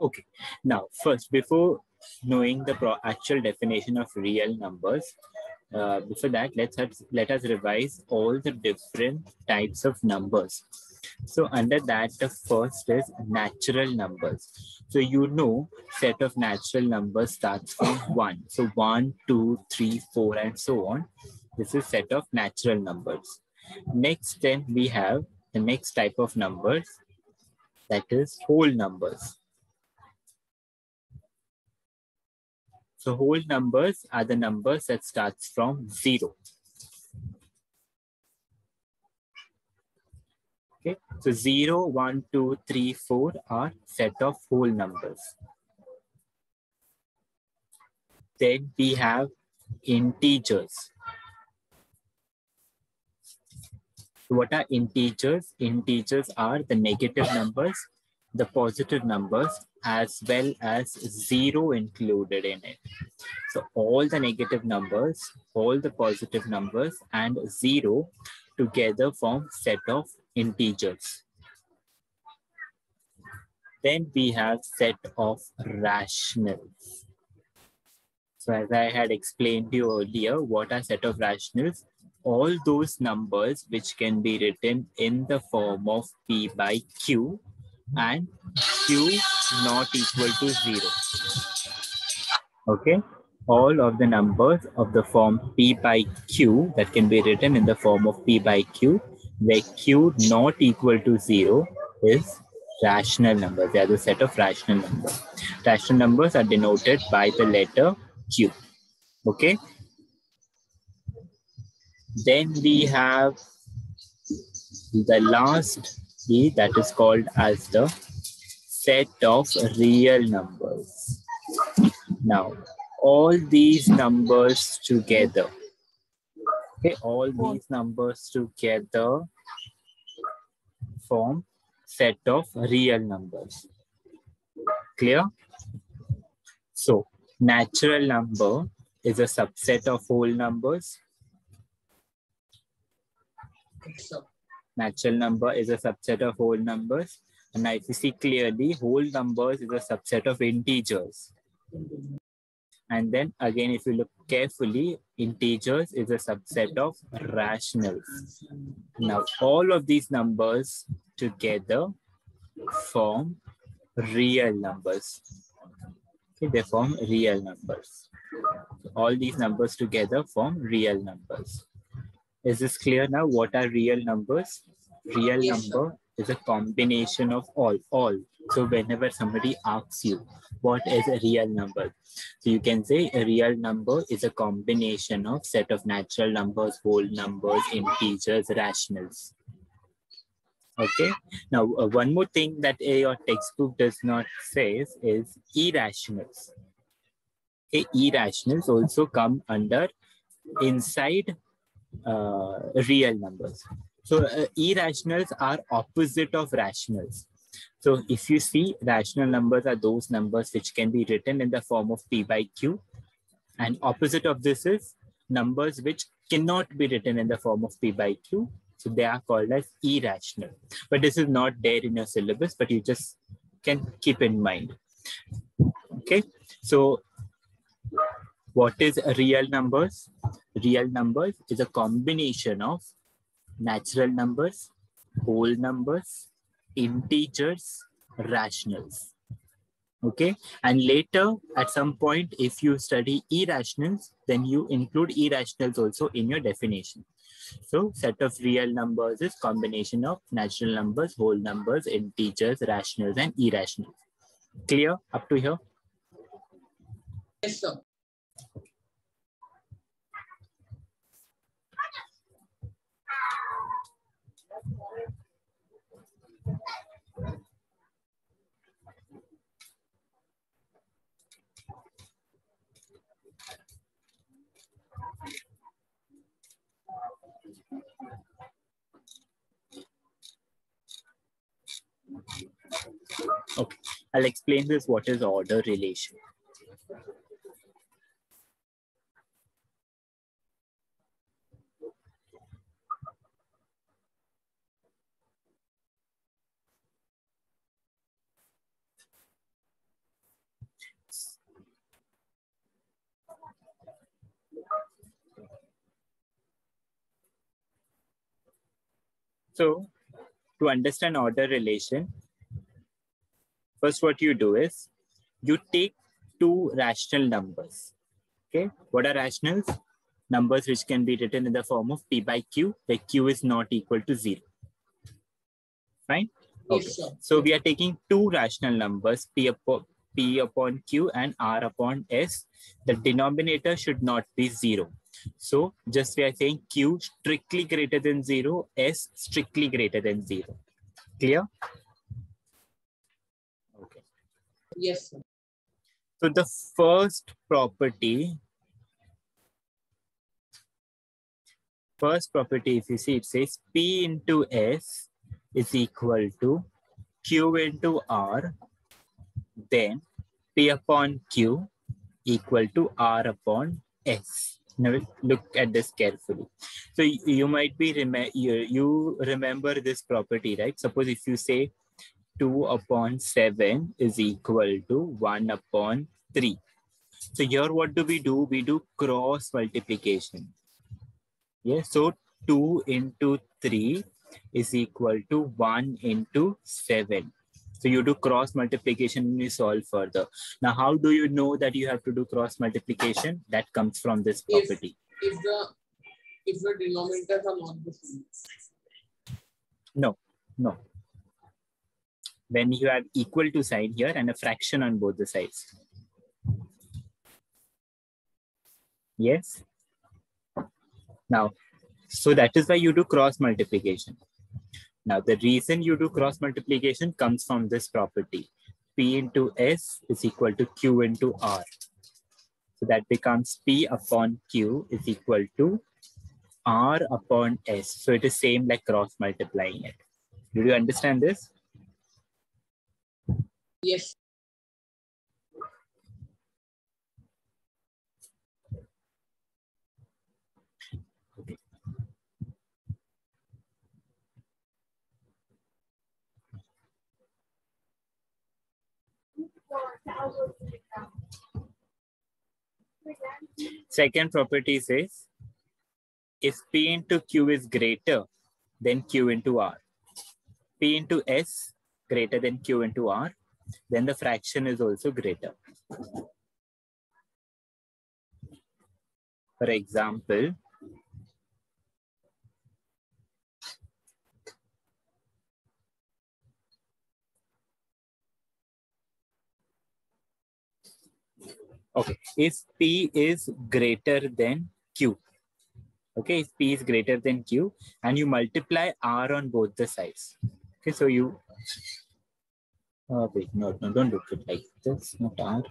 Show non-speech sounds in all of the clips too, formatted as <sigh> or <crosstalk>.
Okay, now first, before knowing the actual definition of real numbers, uh, before that, let's have, let us revise all the different types of numbers. So under that, the first is natural numbers. So you know set of natural numbers starts from one. So one, two, three, four, and so on. This is set of natural numbers. Next, then we have the next type of numbers that is whole numbers. So whole numbers are the numbers that starts from zero. Okay, so 0, 1, 2, 3, 4 are set of whole numbers. Then we have integers. What are integers? Integers are the negative numbers, the positive numbers, as well as zero included in it. So all the negative numbers, all the positive numbers, and zero together form set of integers. Then we have set of rationals. So as I had explained to you earlier, what are set of rationals? All those numbers which can be written in the form of P by Q and Q not equal to zero. Okay, all of the numbers of the form P by Q that can be written in the form of P by Q where q not equal to 0 is rational numbers. They are the set of rational numbers. Rational numbers are denoted by the letter q. Okay. Then we have the last that is called as the set of real numbers. Now, all these numbers together Okay, all these numbers together form set of real numbers. Clear? So, natural number is a subset of whole numbers. Natural number is a subset of whole numbers. And if you see clearly, whole numbers is a subset of integers. And then again, if you look carefully, integers is a subset of rationals. Now, all of these numbers together form real numbers. Okay, they form real numbers. All these numbers together form real numbers. Is this clear now? What are real numbers? Real number is a combination of all, all. So whenever somebody asks you, what is a real number? So you can say a real number is a combination of set of natural numbers, whole numbers, integers, rationals. Okay. Now, uh, one more thing that a your textbook does not say is irrationals. Okay, irrationals also come under inside uh, real numbers. So uh, irrationals are opposite of rationals. So if you see rational numbers are those numbers which can be written in the form of P by Q. And opposite of this is numbers which cannot be written in the form of P by Q. So they are called as irrational. But this is not there in your syllabus, but you just can keep in mind. Okay, so what is real numbers? Real numbers is a combination of natural numbers, whole numbers, integers, rationals. Okay, and later at some point, if you study irrationals, then you include irrationals also in your definition. So set of real numbers is combination of natural numbers, whole numbers, integers, rationals, and irrationals. Clear up to here? Yes, sir. Okay, I'll explain this what is order relation. So to understand order relation, first what you do is you take two rational numbers. Okay, what are rationals? Numbers which can be written in the form of p by q, where q is not equal to zero. Fine. Okay. Yes. So we are taking two rational numbers, p upon, p upon q and r upon s. The denominator should not be zero. So just we are saying q strictly greater than zero, s strictly greater than zero. Clear? Okay. Yes, sir. So the first property, first property, if you see, it says P into S is equal to Q into R, then P upon Q equal to R upon S. Now look at this carefully. So you, might be, rem- you, you remember this property, right? Suppose if you say 2 upon 7 is equal to 1 upon 3. So here what do we do? We do cross multiplication. Yes, so 2 into 3 is equal to 1 into 7. So you do cross multiplication and you solve further. Now, how do you know that you have to do cross multiplication? That comes from this If- property. If the if the denominators are not the same. No, no. When you have equal to sign here and a fraction on both the sides. Yes. Now, so that is why you do cross multiplication. Now, the reason you do cross multiplication comes from this property. P into S is equal to Q into R. So that becomes P upon Q is equal to R upon S. So it is same like cross multiplying it. Do you understand this? Yes. Second property says if P into Q is greater than Q into R, P into S greater than Q into R, then the fraction is also greater. For example, okay, if P is greater than Q, okay, if P is greater than Q and you multiply R on both the sides, okay, so you, oh wait, no, no, don't do it like this, not R.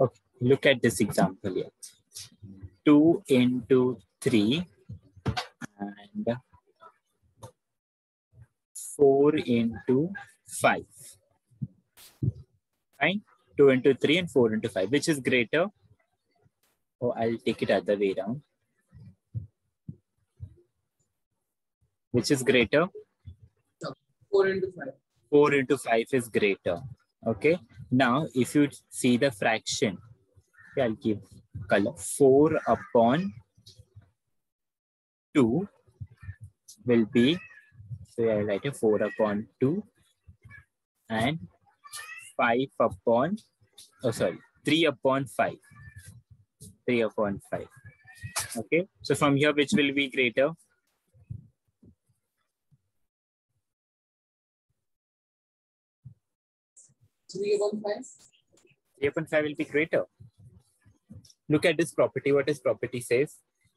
Okay, look at this example here. 2 into 3 and 4 into 5. Fine? 2 into 3 and 4 into 5. Which is greater? Oh, I'll take it other way around. Which is greater? Four into five. 4 into 5 is greater. Okay. Now, if you see the fraction, okay, I'll give color 4 upon 2 will be, so I write a 4 upon 2 and 5 upon, oh sorry, 3 upon 5. 3 upon 5. Okay. So from here, which will be greater? Three upon five. 3 upon 5 will be greater. Look at this property. What this property says?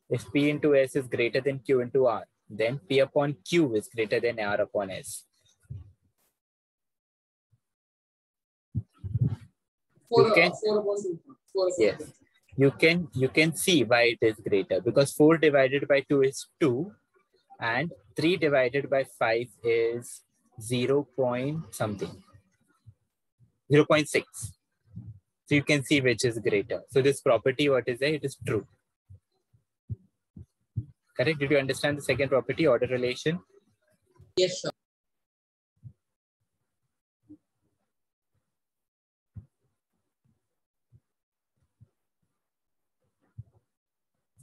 If P into S is greater than Q into R, then P upon Q is greater than R upon S. Four, You can- uh, four. Four Yes. You can you can see why it is greater because 4 divided by 2 is 2 and 3 divided by 5 is 0 point something. 0.6. So you can see which is greater. So this property, what is there? It is true. Correct? Did you understand the second property, order relation? Yes, sir.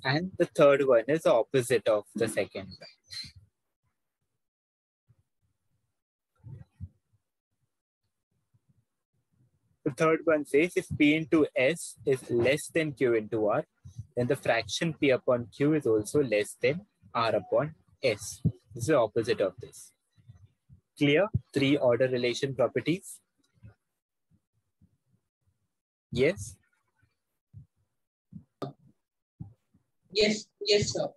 And the third one is the opposite of the second one. The third one says if P into S is less than Q into R, then the fraction P upon Q is also less than R upon S. This is the opposite of this. Clear? Three order relation properties. Yes? Yes, yes, sir.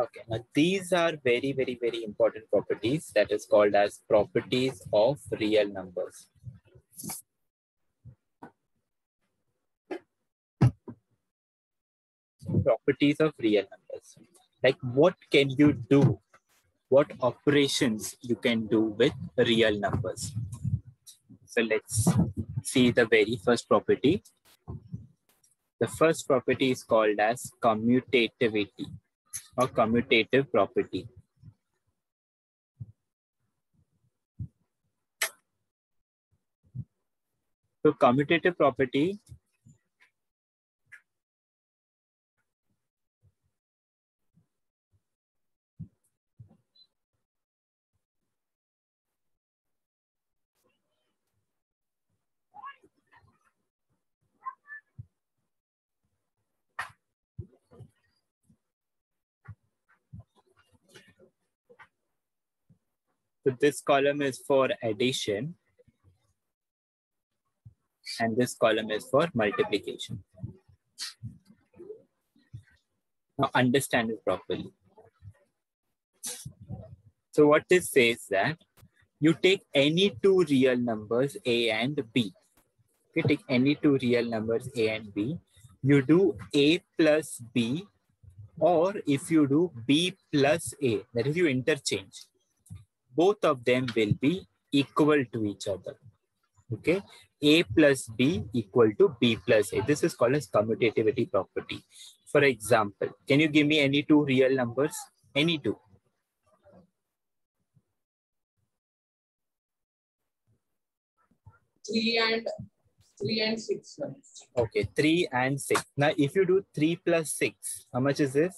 Okay, now these are very, very, very important properties that is called as properties of real numbers. Properties of real numbers. Like what can you do? What operations you can do with real numbers? So let's see the very first property. The first property is called as commutativity or commutative property. So commutative property So this column is for addition. And this column is for multiplication. Now understand it properly. So what this says that you take any two real numbers A and B. You take any two real numbers A and B. You do A plus B or if you do B plus A, that is you interchange both of them will be equal to each other. Okay, A plus B equal to B plus A. This is called as commutativity property. For example, can you give me any two real numbers? Any two. Three and three and six, sir. Okay, three and six. Now, if you do three plus six, how much is this?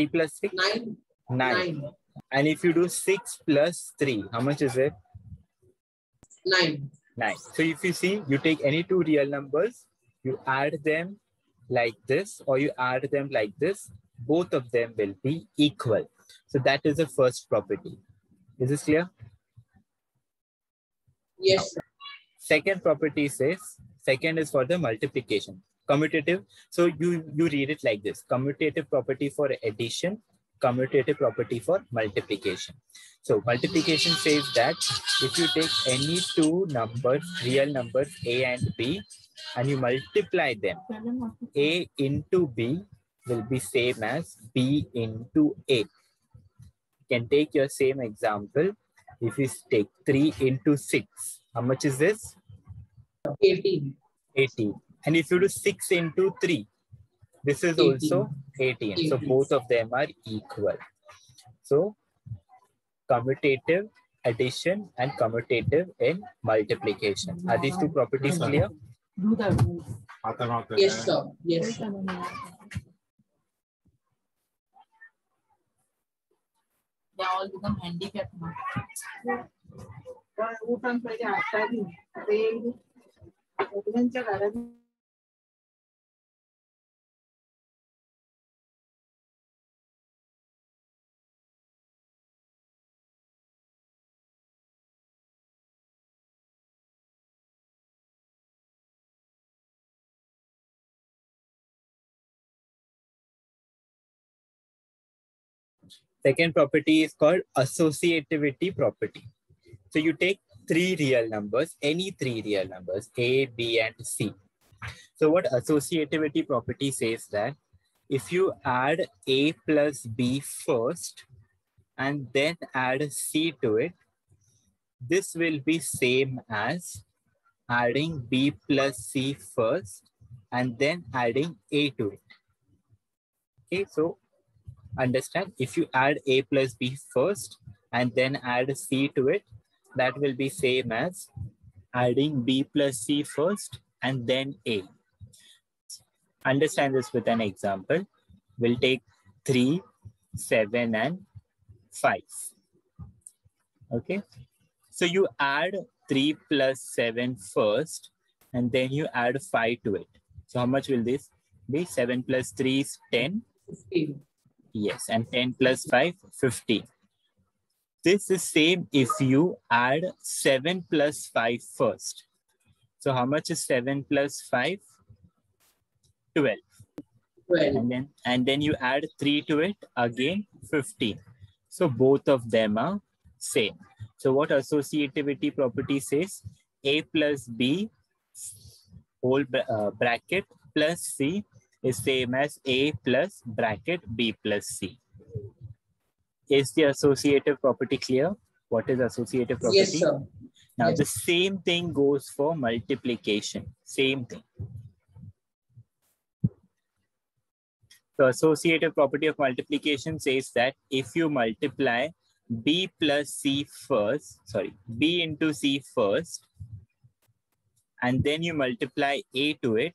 Three plus six? Nine. Nine. Nine. And if you do six plus three, how much is it? Nine. Nine. So if you see, you take any two real numbers, you add them like this, or you add them like this, both of them will be equal. So that is the first property. Is this clear? Yes, sir. Second property says, second is for the multiplication. Commutative, so you, you read it like this. Commutative property for addition, commutative property for multiplication. So multiplication says that if you take any two numbers, real numbers A and B, and you multiply them, A into B will be same as B into A. You can take your same example. If you take 3 into 6, how much is this? Eighteen. 18. And if you do 6 into 3, this is 18. also 18. So both of them are equal. So commutative addition and commutative in multiplication. Are these two properties clear? Yes, sir. Yes, sir. They all become handicapped now. पण Second property is called associativity property. So you take three real numbers, any three real numbers, A, B, and C. So what associativity property says that if you add A plus B first, and then add C to it, this will be same as adding b plus c first and then adding a to it. Okay, so understand if you add a plus b first and then add c to it, that will be same as adding b plus c first and then a. Understand this with an example. We'll take 3, 7 and 5. Okay. So you add 3 plus 7 first and then you add 5 to it. So how much will this be? 7 plus 3 is 10. 15. Yes, and 10 plus 5, 15. This is same if you add 7 plus 5 first. So how much is 7 plus 5? 12. 12. And then, and then you add 3 to it, again 15. So both of them are same. So what associativity property says? A plus B whole uh, bracket plus C is same as A plus bracket B plus C. Is the associative property clear? What is associative property? Yes, sir. Now Yes. the same thing goes for multiplication. Same thing. The associative property of multiplication says that if you multiply b plus c first, sorry, b into c first, and then you multiply a to it,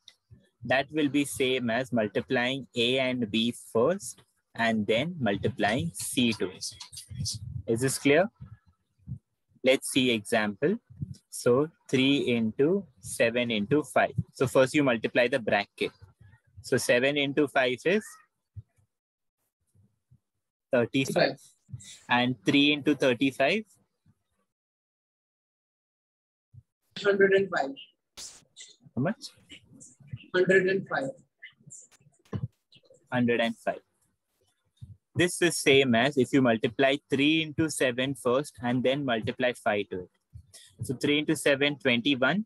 that will be same as multiplying a and b first, and then multiplying c to it. Is this clear? Let's see example. So 3 into 7 into 5. So first you multiply the bracket. So 7 into 5 is 35. And 3 into 35, 105. how much? 105. 105. This is same as if you multiply 3 into 7 first and then multiply 5 to it. So 3 into 7, 21.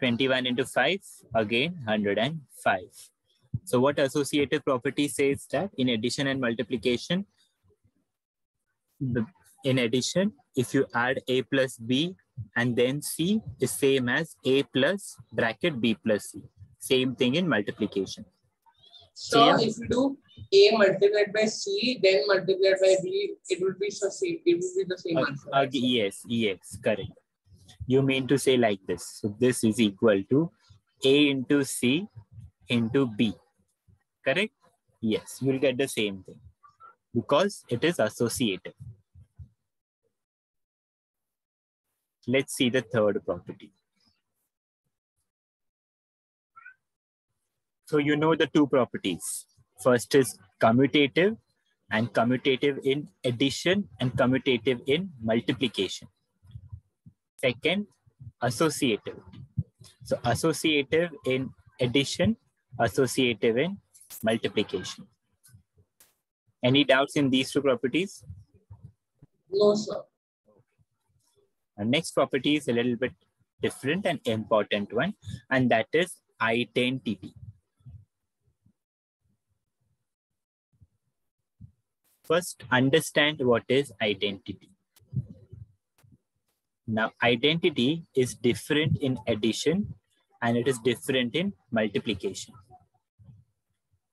21 into 5, again 105. So what associative property says that in addition and multiplication, in addition, if you add a plus b and then c is same as a plus bracket b plus c. Same thing in multiplication. So Yeah. if you do A multiplied by C, then multiplied by B, it will be the same. It will be the same Uh, answer. uh, yes, yes, correct. You mean to say like this. So this is equal to A into C into B. Correct? Yes, you'll get the same thing because it is associative. Let's see the third property. So you know the two properties. First is commutative and commutative in addition and commutative in multiplication. Second, associative. So associative in addition, associative in multiplication. Any doubts in these two properties? No, sir. Our next property is a little bit different and important one, and that is identity. First, understand what is identity. Now, identity is different in addition and it is different in multiplication.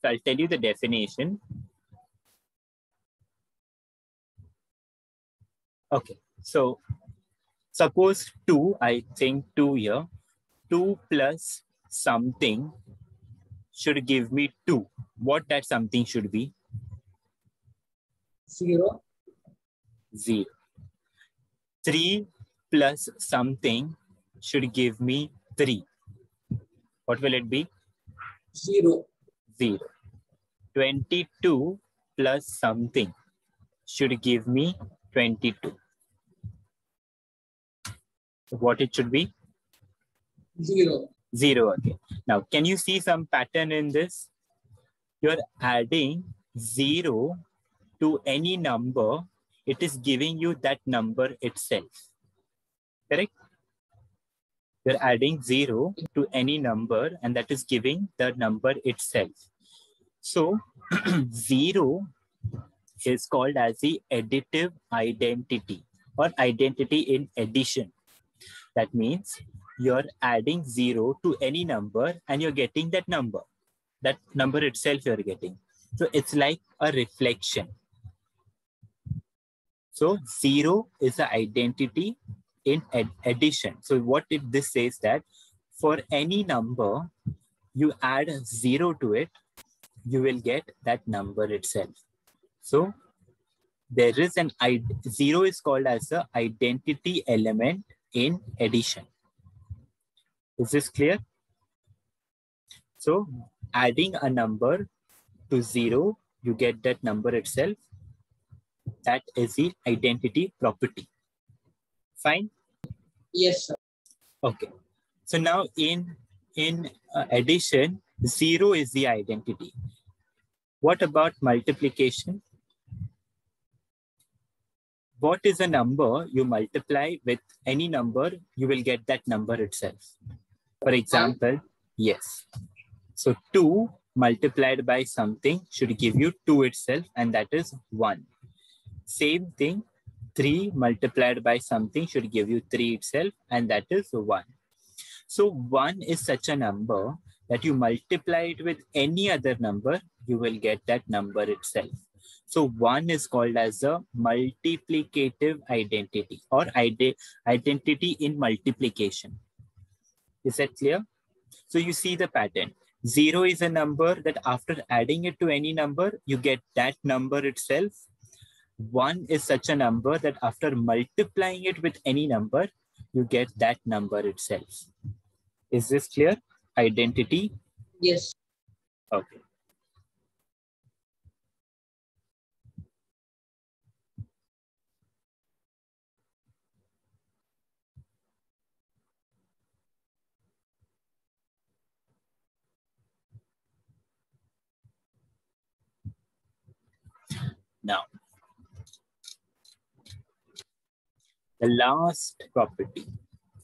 So I'll tell you the definition. Okay, so suppose 2, I think 2 here, 2 plus something should give me 2. What that something should be? Zero. 0. 3 plus something should give me 3. What will it be? Zero. 0. 22 plus something should give me 22. What it should be? Zero. 0 again. Now, can you see some pattern in this? You're adding 0 to any number, it is giving you that number itself. Correct? You're adding 0 to any number and that is giving the number itself. So <clears throat> 0 is called as the additive identity or identity in addition. That means you're adding zero to any number and you're getting that number. That number itself you're getting. So it's like a reflection. So zero is the identity in ad addition. So what if this says that for any number, you add zero to it, you will get that number itself. So there is an I zero is called as the identity element in addition. Is this clear? So adding a number to zero, you get that number itself. That is the identity property. Fine. Yes, sir. Okay. So now in in uh, addition, zero is the identity. What about multiplication? What is a number you multiply with any number, you will get that number itself. For example, yes. So 2 multiplied by something should give you 2 itself, and that is 1. Same thing, 3 multiplied by something should give you 3 itself, and that is 1. So 1 is such a number that you multiply it with any other number, you will get that number itself. So 1 is called as a multiplicative identity or ide identity in multiplication. Is that clear? So you see the pattern. 0 is a number that after adding it to any number, you get that number itself. 1 is such a number that after multiplying it with any number, you get that number itself. Is this clear? Identity. Yes. Okay. Now, the last property,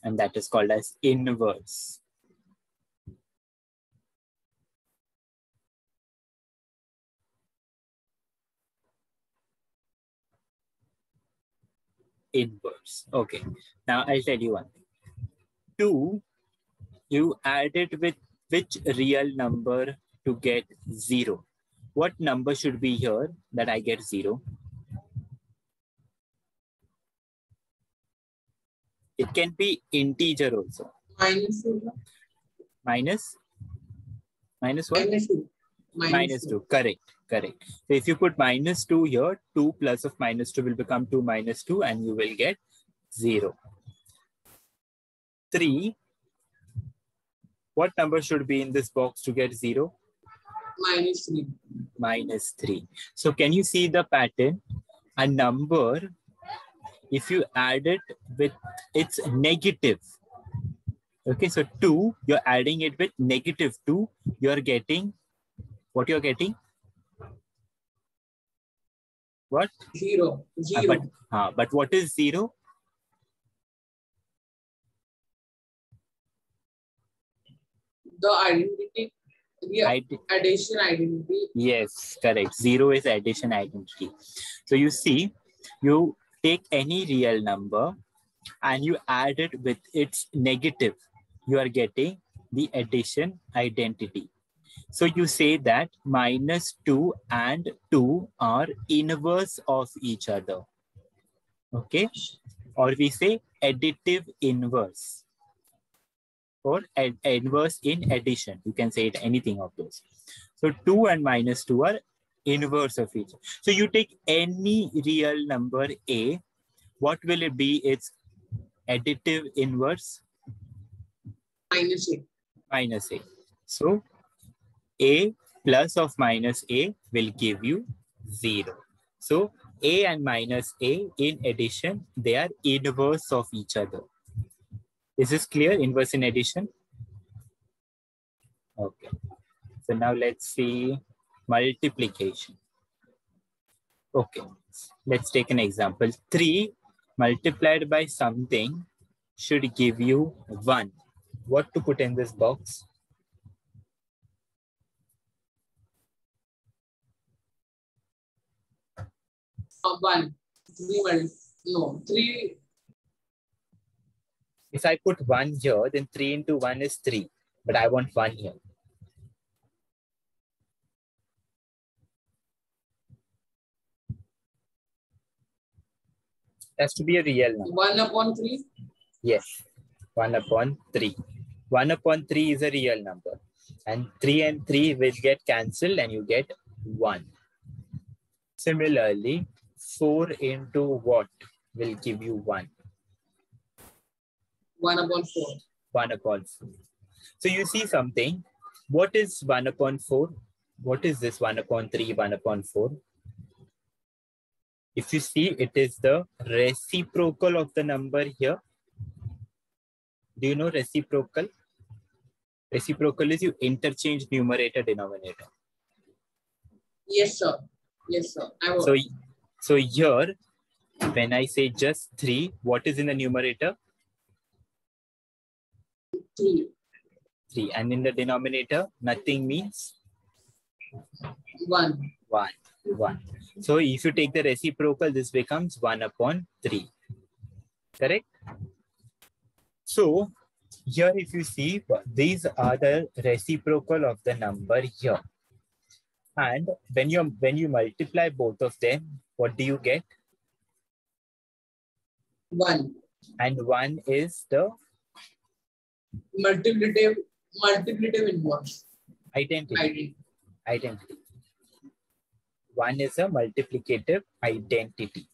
and that is called as inverse. Inverse. Okay. Now I'll tell you one thing. Two, you add it with which real number to get zero? What number should be here that I get zero? It can be integer also. Minus 2. Minus? Minus what? Minus 2. minus 2 correct correct so if you put minus 2 here 2 plus of minus 2 will become 2 minus 2 and you will get 0 3 what number should be in this box to get 0 Minus 3. minus 3 so can you see the pattern a number if you add it with its negative okay so 2 you're adding it with negative 2 you're getting what you're getting what 0. Uh, 0. but uh, but what is zero the identity, the Id- addition identity. yes correct zero is addition identity so you see you take any real number and you add it with its negative you are getting the addition identity so you say that minus 2 and 2 are inverse of each other okay or we say additive inverse or ad- inverse in addition. You can say it anything of those. So 2 and minus 2 are inverse of each. So you take any real number a, what will it be? Its additive inverse Minus A. minus a. So a plus of minus a will give you 0. So a and minus a in addition, they are inverse of each other. Is this clear? Inverse in addition? Okay. So now let's see multiplication. Okay. Let's take an example. 3 multiplied by something should give you 1. What to put in this box? Uh, one. Three no. Three If I put one here, then three into one is three, but I want one here. Has to be a real number. one upon three. Yes, 1 upon 3. 1 upon 3 is a real number. And 3 and 3 will get cancelled and you get 1. Similarly, 4 into what will give you 1? One upon four. 1 upon 4. So you see something. What is 1 upon 4? What is this 1 upon 3, 1 upon 4? If you see, it is the reciprocal of the number here. Do you know reciprocal? Reciprocal is you interchange numerator denominator. Yes, sir. Yes, sir. I will. So, so here, when I say just 3, what is in the numerator? three. 3. And in the denominator, nothing means One. 1. 1. So if you take the reciprocal, this becomes 1 upon 3. Correct? So here if you see, these are the reciprocal of the number here. And when you when you multiply both of them, what do you get? One. And 1 is the Multiplicative multiplicative inverse. identity. Identity. identity. One is a multiplicative identity.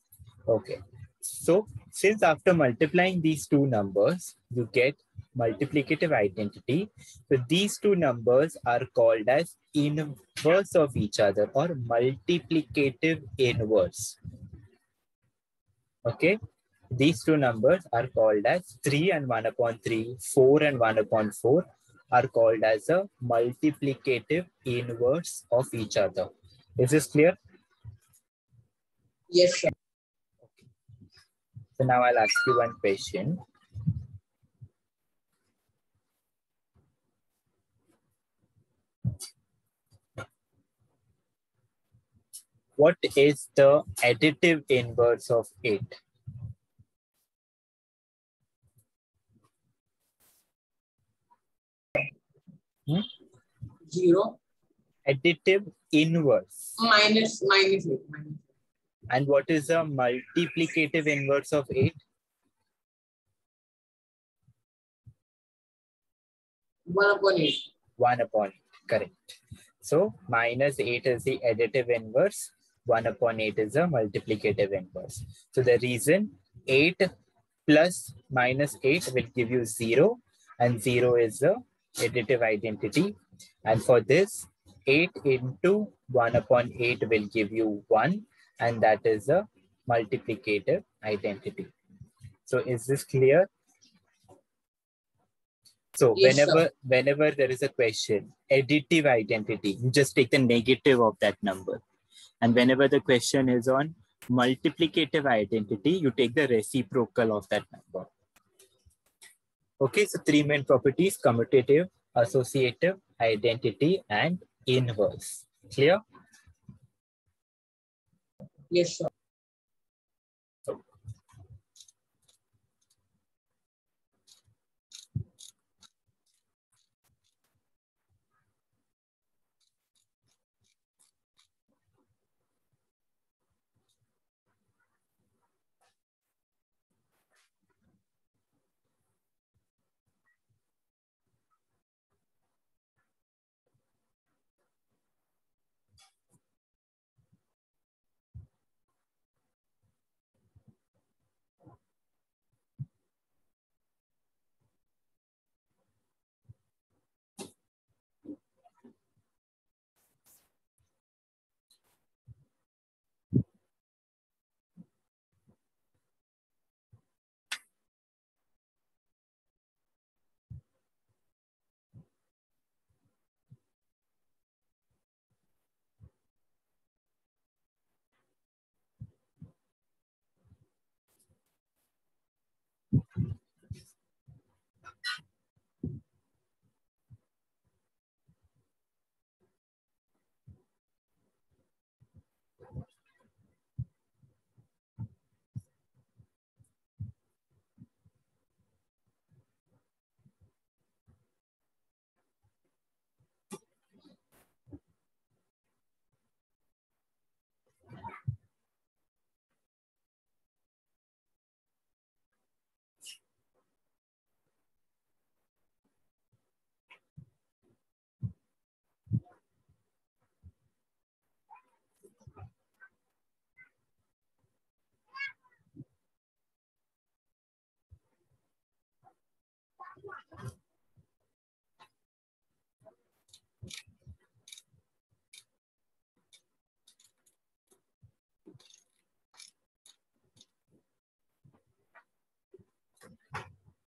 Okay. So since after multiplying these two numbers, you get multiplicative identity. So these two numbers are called as inverse of each other or multiplicative inverse. Okay. These two numbers are called as 3 and 1 upon 3, 4 and 1 upon 4 are called as a multiplicative inverse of each other. Is this clear? Yes, sir. So now I'll ask you one question. What is the additive inverse of 8? Hmm? Zero. Additive inverse. Minus minus eight. Minus. And what is the multiplicative inverse of 8? One upon eight. 1 upon correct. So minus 8 is the additive inverse, 1 upon 8 is the multiplicative inverse. So the reason 8 plus minus 8 will give you 0 and 0 is the additive identity. And for this, 8 into 1 upon 8 will give you 1 and that is a multiplicative identity. So is this clear? So Yes, sir. whenever whenever there is a question, additive identity, you just take the negative of that number. And whenever the question is on multiplicative identity, you take the reciprocal of that number. Okay, so three main properties, commutative, associative, identity, and inverse. Clear? Yes, sir.